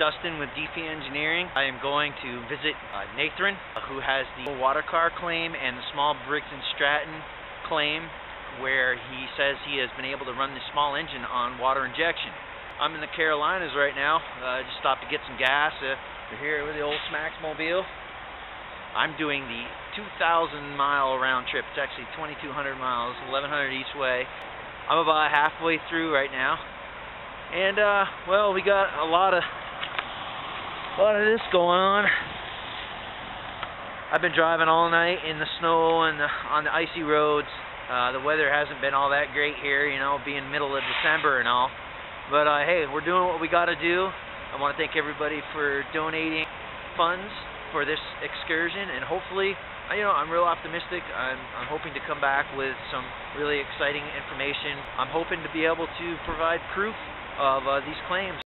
Dustin with DP Engineering. I am going to visit uh, Nathren, uh, who has the water car claim and the small Briggs and Stratton claim, where he says he has been able to run the small engine on water injection. I'm in the Carolinas right now. Uh, just stopped to get some gas. Uh, we're here with the old Smax Mobile. I'm doing the 2,000 mile round trip. It's actually 2,200 miles, 1,100 each way. I'm about halfway through right now. And uh, well, we got a lot of a lot of this going on. I've been driving all night in the snow and the, on the icy roads. Uh, the weather hasn't been all that great here, you know, being middle of December and all. But uh, hey, we're doing what we got to do. I want to thank everybody for donating funds for this excursion, and hopefully, you know, I'm real optimistic. I'm, I'm hoping to come back with some really exciting information. I'm hoping to be able to provide proof of uh, these claims.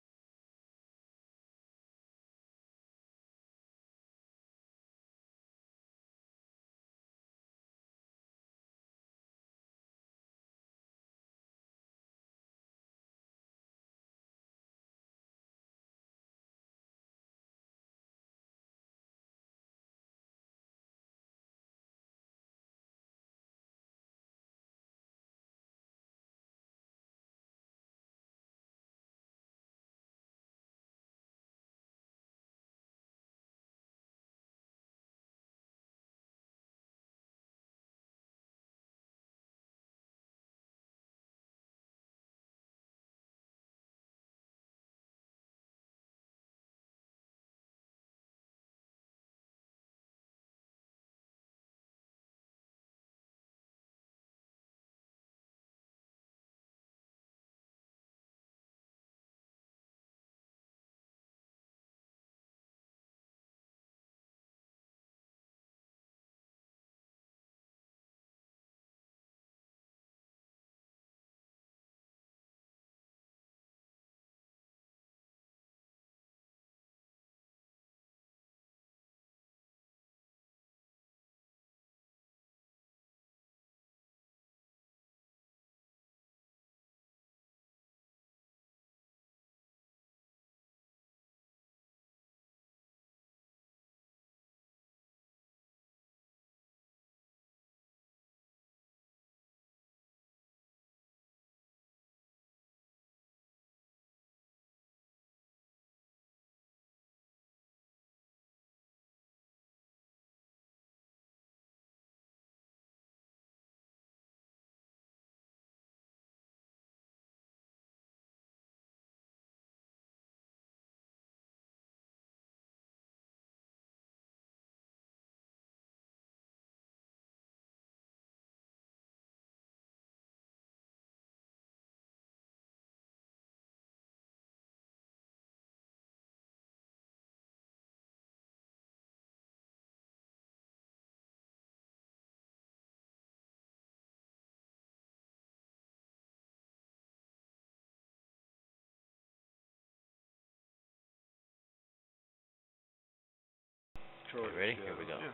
Okay, ready? yeah, Here we go. Yeah.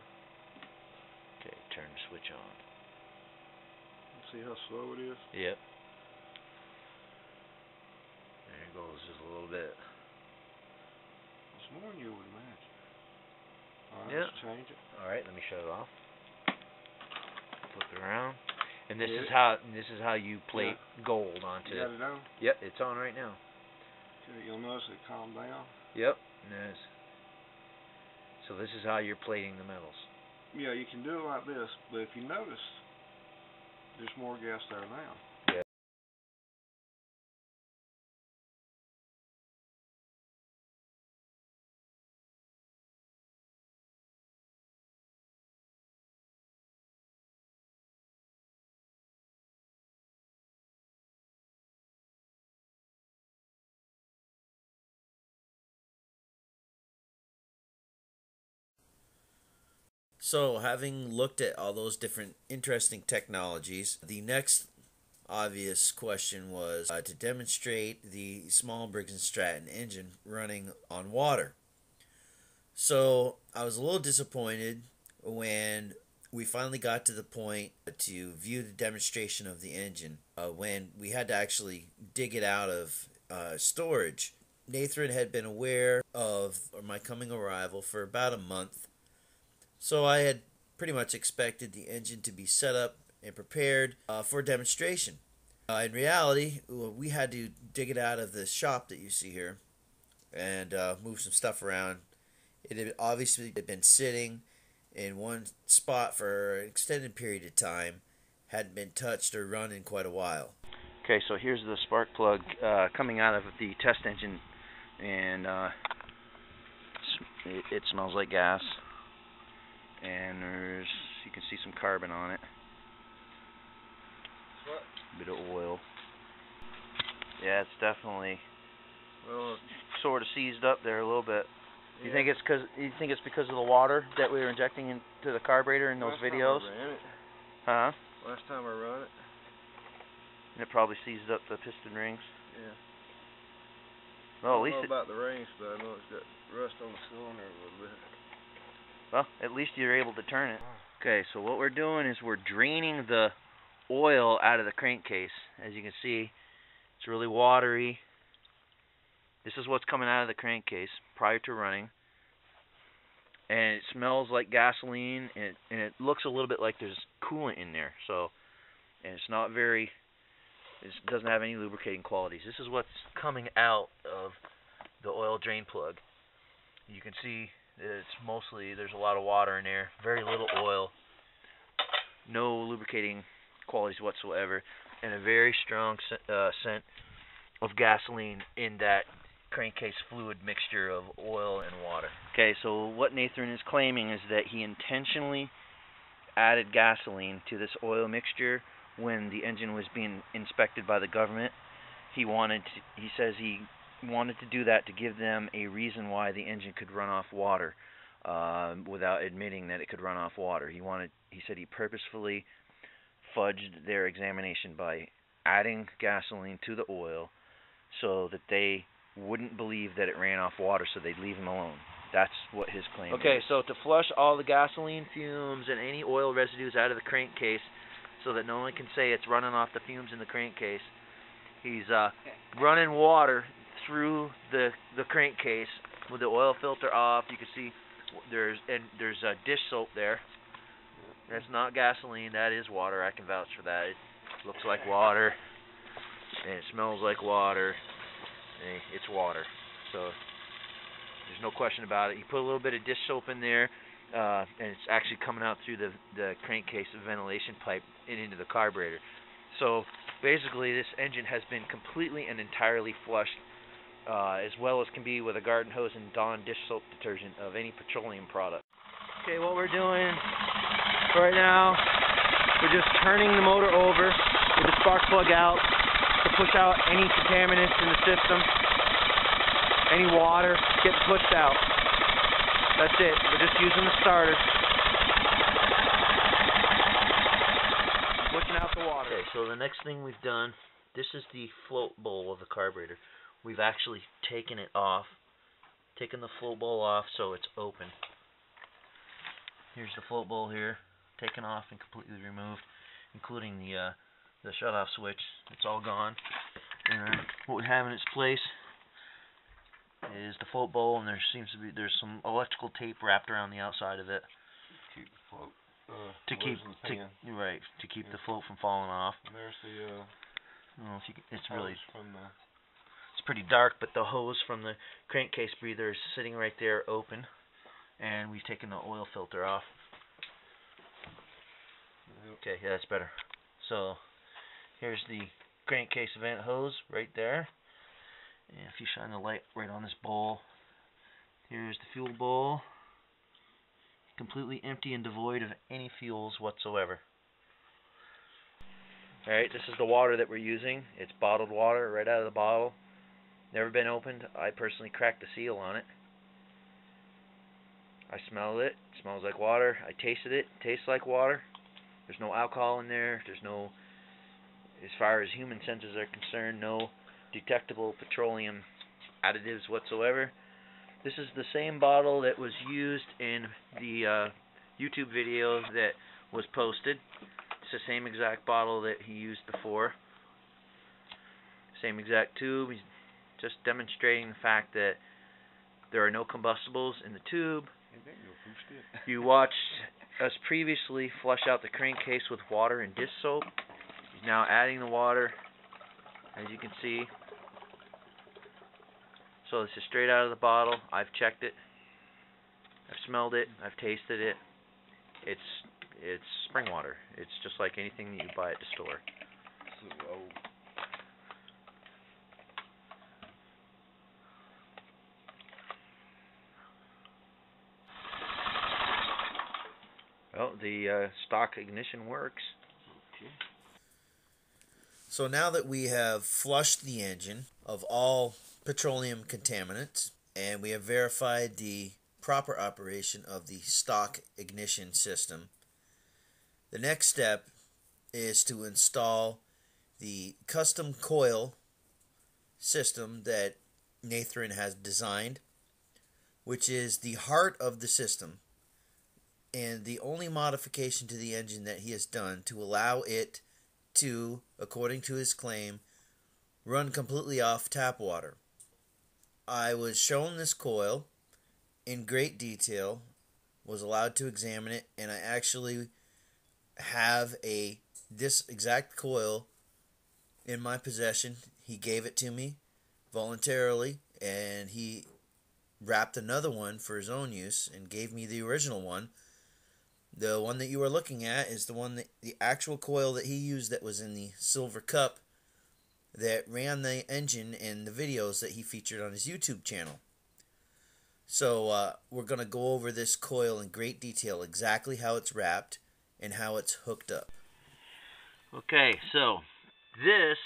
Okay, turn the switch on. See how slow it is? Yep. There it goes just a little bit. It's more than you would imagine. Alright, Yeah. let's change it. Alright, let me shut it off. Flip it around. And this Yeah. is how this is how you plate gold onto You got it on? Yep, it's on right now. Okay, you'll notice it calmed down. Yep. Yes. So this is how you're plating the metals. Yeah, you can do it like this, but if you notice, there's more gas there now. So, having looked at all those different interesting technologies, the next obvious question was uh, to demonstrate the small Briggs and Stratton engine running on water. So, I was a little disappointed when we finally got to the point to view the demonstration of the engine uh, when we had to actually dig it out of uh, storage Nathren had been aware of my coming arrival for about a month, so I had pretty much expected the engine to be set up and prepared uh, for demonstration. Uh, in reality, we had to dig it out of the shop that you see here and uh, move some stuff around. It had obviously had been sitting in one spot for an extended period of time, hadn't been touched or run in quite a while. Okay, so here's the spark plug uh, coming out of the test engine, and uh, it, it smells like gas. And there's, you can see some carbon on it. A bit of oil. Yeah, it's definitely Well, sort of seized up there a little bit. Yeah. You think it's cause you think it's because of the water that we were injecting into the carburetor in those Last time I videos? ran it- Huh? Last time I run it, And it probably seized up the piston rings. yeah. Well, at I least don't it, know about the rings, but I know it's got rust on the cylinder a little bit. Well, at least you're able to turn it. Okay, so what we're doing is we're draining the oil out of the crankcase. As you can see, it's really watery. This is what's coming out of the crankcase prior to running. And it smells like gasoline and it, and it looks a little bit like there's coolant in there. So, and it's not very it doesn't have any lubricating qualities. This is what's coming out of the oil drain plug. You can see it's mostly there's a lot of water in there, very little oil, no lubricating qualities whatsoever, and a very strong uh, scent of gasoline in that crankcase fluid mixture of oil and water. Okay, so what Nathren is claiming is that he intentionally added gasoline to this oil mixture when the engine was being inspected by the government. He wanted to, he says he wanted to do that to give them a reason why the engine could run off water uh, without admitting that it could run off water. He wanted he said he purposefully fudged their examination by adding gasoline to the oil so that they wouldn't believe that it ran off water so they'd leave him alone. That's what his claim Okay, so to flush all the gasoline fumes and any oil residues out of the crankcase so that no one can say it's running off the fumes in the crankcase, he's uh, running water through the the crankcase with the oil filter off. You can see there's and there's a dish soap there. That's not gasoline, that is water. I can vouch for that. It looks like water and it smells like water. It's water. So there's no question about it. You put a little bit of dish soap in there, uh, and it's actually coming out through the the crankcase ventilation pipe and into the carburetor. So basically, this engine has been completely and entirely flushed, uh, as well as can be with a garden hose and Dawn dish soap detergent of any petroleum product. Okay, what we're doing right now, we're just turning the motor over with the spark plug out to push out any contaminants in the system any water get pushed out. That's it. We're just using the starter. Pushing out the water. Okay, so the next thing we've done, this is the float bowl of the carburetor. We've actually taken it off, taken the float bowl off so it's open. Here's the float bowl here, taken off and completely removed, including the uh, the shut-off switch. It's all gone. And what we have in its place is the float bowl, and there seems to be there's some electrical tape wrapped around the outside of it Keep the float. Uh, to keep to, right to keep the float from falling off. And there's the uh, I don't know if you can, it's really from the pretty dark, but the hose from the crankcase breather is sitting right there open, and we've taken the oil filter off. Okay, yeah, that's better. So here's the crankcase vent hose right there. And if you shine the light right on this bowl, here's the fuel bowl. Completely empty and devoid of any fuels whatsoever. Alright, this is the water that we're using. It's bottled water right out of the bottle. Never been opened. I personally cracked the seal on it. I smelled it. It smells like water. I tasted it. it. Tastes like water. There's no alcohol in there. There's no, as far as human senses are concerned, no detectable petroleum additives whatsoever. This is the same bottle that was used in the uh, YouTube video that was posted. It's the same exact bottle that he used before. Same exact tube. He's just demonstrating the fact that there are no combustibles in the tube. You watched us previously flush out the crankcase with water and dish soap. He's now adding the water, as you can see. So this is straight out of the bottle. I've checked it. I've smelled it. I've tasted it. It's it's spring water. It's just like anything that you buy at the store. Well, the uh, stock ignition works. So now that we have flushed the engine of all petroleum contaminants and we have verified the proper operation of the stock ignition system, the next step is to install the custom coil system that Nathren has designed, which is the heart of the system and the only modification to the engine that he has done to allow it to, according to his claim, run completely off tap water. I was shown this coil in great detail, was allowed to examine it, and I actually have a this exact coil in my possession. He gave it to me voluntarily, and he wrapped another one for his own use and gave me the original one the one that you are looking at is the one that the actual coil that he used that was in the silver cup that ran the engine in the videos that he featured on his YouTube channel. So uh, we're going to go over this coil in great detail, exactly how it's wrapped and how it's hooked up. Okay, so this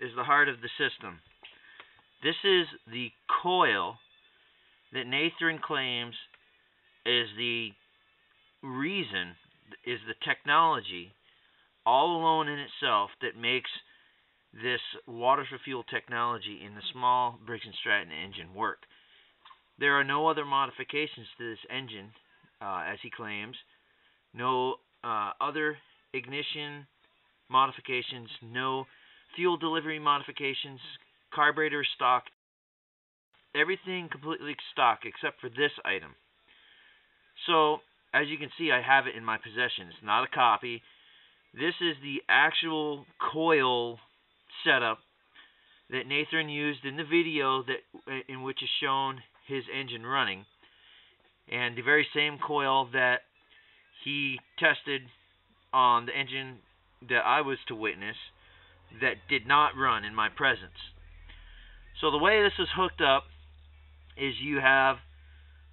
is the heart of the system. This is the coil that Nathren claims is the reason is the technology all alone in itself that makes this water for fuel technology in the small Briggs & Stratton engine work. There are no other modifications to this engine, uh, as he claims. No uh, other ignition modifications, no fuel delivery modifications, carburetor stock, everything completely stock except for this item. So as you can see, I have it in my possession. It's not a copy. This is the actual coil setup that Nathren used in the video that in which is shown his engine running, and the very same coil that he tested on the engine that I was to witness that did not run in my presence. So the way this is hooked up is you have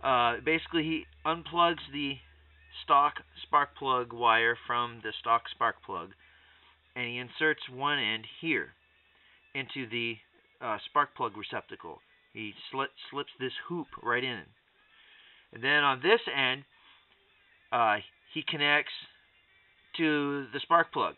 uh, basically he unplugs the stock spark plug wire from the stock spark plug and he inserts one end here into the uh, spark plug receptacle. He slips this hoop right in. And then on this end, uh, he connects to the spark plug.